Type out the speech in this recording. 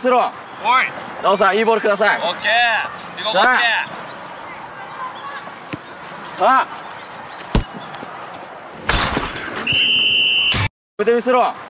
スローおい。ラオさんいいボールください。オッケーリコバスケさあ腕見スロー